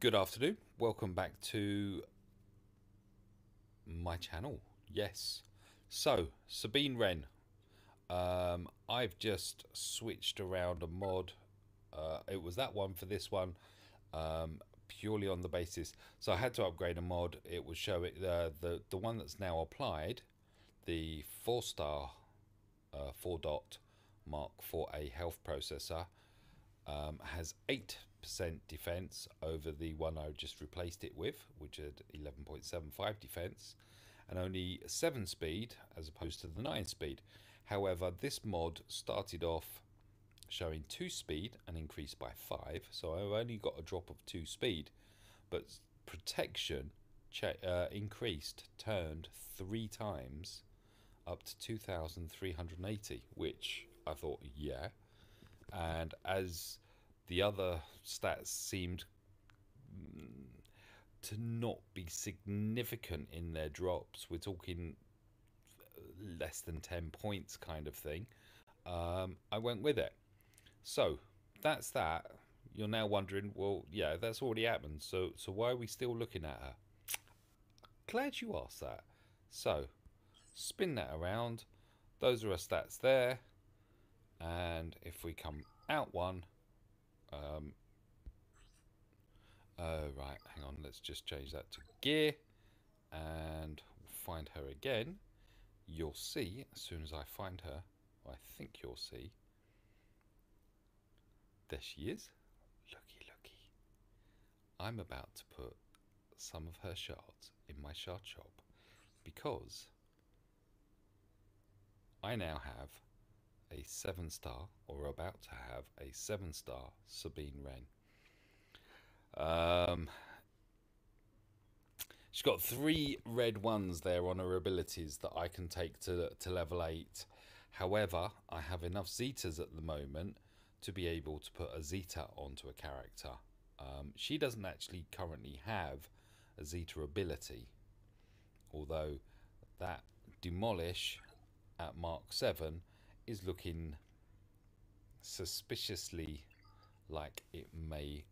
Good afternoon. Welcome back to my channel. Yes. So, Sabine Wren. Um, I've just switched around a mod. Uh, it was that one for this one, um, purely on the basis. So I had to upgrade a mod. It was showing uh, the the one that's now applied, the four star, uh, four dot Mark 4A health processor, um, has eight percent defense over the one I just replaced it with, which had 11.75 defense, and only 7 speed as opposed to the 9 speed. However, this mod started off showing 2 speed and increased by 5, so I've only got a drop of 2 speed, but protection uh, increased, turned 3 times up to 2,380, which I thought, yeah. And as the other stats seemed to not be significant in their drops. We're talking less than 10 points kind of thing. Um, I went with it. So that's that. You're now wondering, well, yeah, that's already happened. So, so why are we still looking at her? Glad you asked that. So, spin that around. Those are our stats there. And if we come out one, um, oh, right, hang on. Let's just change that to gear and find her again. You'll see as soon as I find her, I think you'll see. There she is. Looky, looky. I'm about to put some of her shards in my shard shop because I now have a seven star, or about to have a seven star Sabine Wren. Um, she's got three red ones there on her abilities that I can take to, to level 8. However, I have enough Zetas at the moment to be able to put a Zeta onto a character. Um, she doesn't actually currently have a Zeta ability, although that Demolish at Mark 7 is looking suspiciously like it may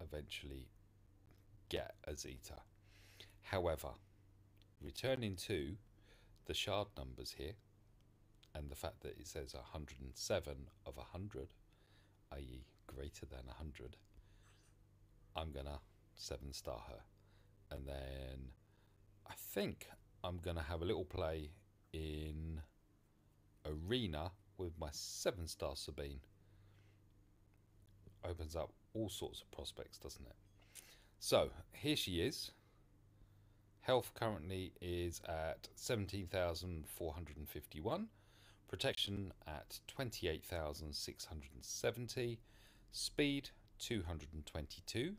eventually get a Zeta. However, returning to the shard numbers here and the fact that it says 107 of 100, i.e. greater than 100, I'm gonna 7 star her. And then I think I'm gonna have a little play in arena with my seven star Sabine. Opens up all sorts of prospects, doesn't it? So here she is. Health currently is at 17,451. Protection at 28,670. Speed 222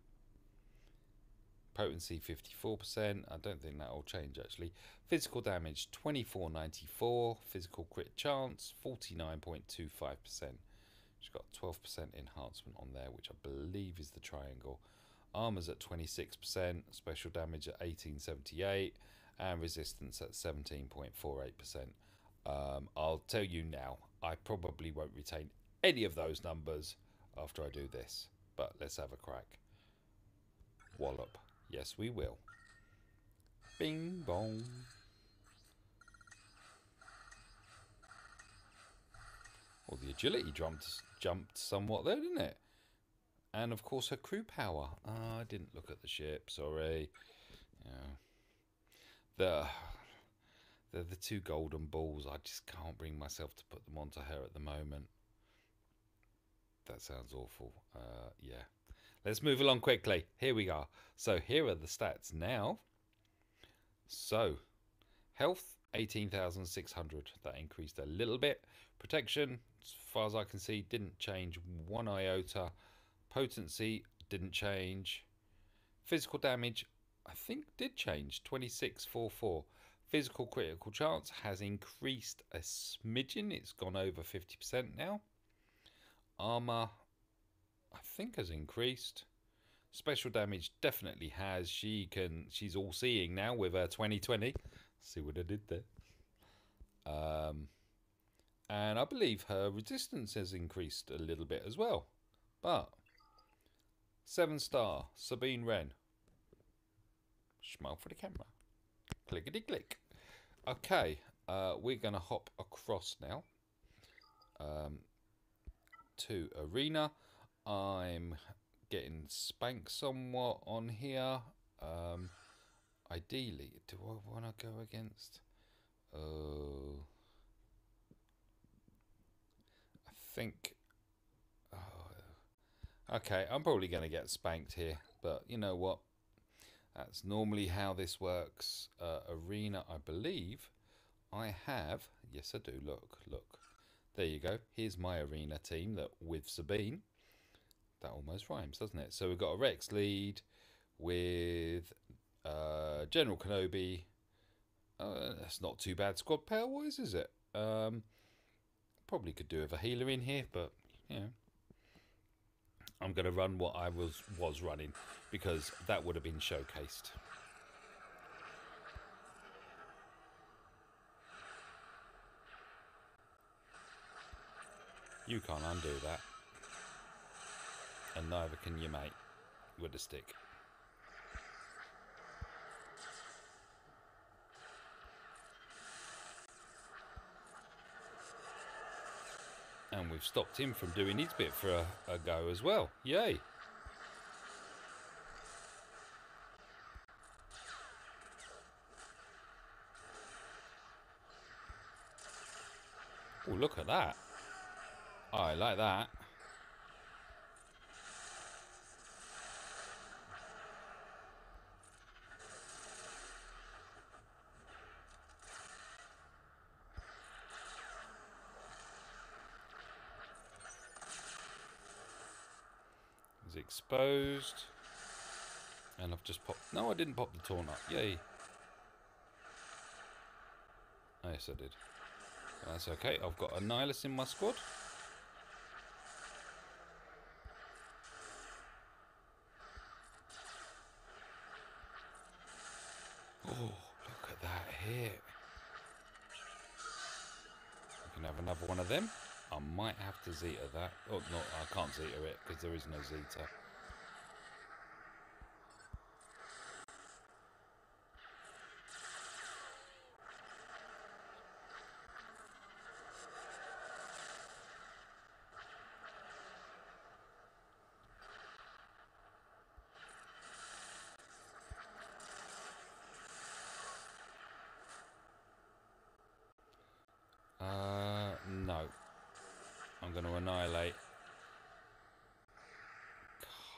potency 54%. I don't think that will change actually. Physical damage 2494, physical crit chance 49.25%. She's got 12% enhancement on there, which I believe is the triangle. Armor's at 26%, special damage at 1878, and resistance at 17.48%. Um, I'll tell you now, I probably won't retain any of those numbers after I do this, but let's have a crack. Wallop. Yes, we will. Bing bong. Well, the agility jumped, jumped somewhat there, didn't it? And of course, her crew power. Oh, I didn't look at the ship. Sorry. Yeah. The the the two golden balls. I just can't bring myself to put them onto her at the moment. That sounds awful. Uh, yeah. Let's move along quickly. Here we are. So here are the stats now. So, health, 18,600. That increased a little bit. Protection, as far as I can see, didn't change one iota. Potency, didn't change. Physical damage, I think did change, 2644. Physical critical chance has increased a smidgen. It's gone over 50% now. Armor, I think has increased. Special damage definitely has. She can. She's all seeing now with her 2020. See what I did there. Um, and I believe her resistance has increased a little bit as well. But Seven star, Sabine Wren. Smile for the camera. Clickety click. Okay, uh, we're going to hop across now um, to Arena. I'm getting spanked somewhat on here. Um, ideally, do I want to go against... Oh... I think... Oh, okay, I'm probably going to get spanked here. But you know what? That's normally how this works. Uh, arena, I believe, I have... Yes, I do. Look, look. There you go. Here's my arena team that with Sabine. That almost rhymes, doesn't it? So we've got a Rex lead with uh, General Kenobi. Uh, that's not too bad squad power-wise, is it? Um, probably could do with a healer in here, but, you know. I'm going to run what I was was running because that would have been showcased. You can't undo that. And neither can your mate with a stick. And we've stopped him from doing his bit for a, a go as well. Yay. Oh, look at that. I like that. Exposed. And I've just popped... No, I didn't pop the taunt up. Yay. Oh, yes, I did. That's okay. I've got a Nihilus in my squad. Oh, look at that hit. We can have another one of them. Might have to Zeta that. Oh, no, I can't Zeta it because there is no Zeta. I'm going to annihilate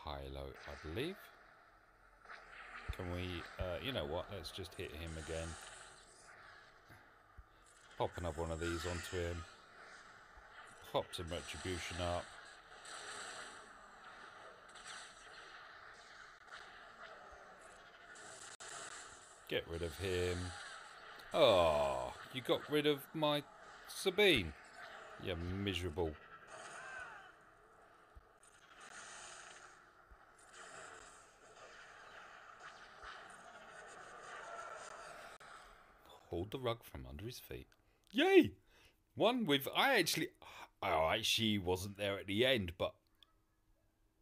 Kylo, I believe. Can we, uh, you know what, let's just hit him again. Pop another one of these onto him. Pop some retribution up. Get rid of him. Oh, you got rid of my Sabine. You miserable. Hold the rug from under his feet. Yay! One with I actually I actually wasn't there at the end, but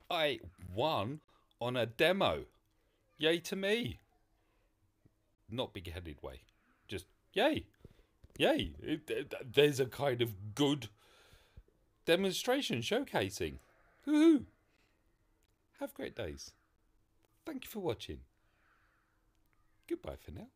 I won on a demo. Yay to me. Not big headed way. Just yay yay, it, it, there's a kind of good demonstration showcasing. Woohoo! Have great days. Thank you for watching. Goodbye for now.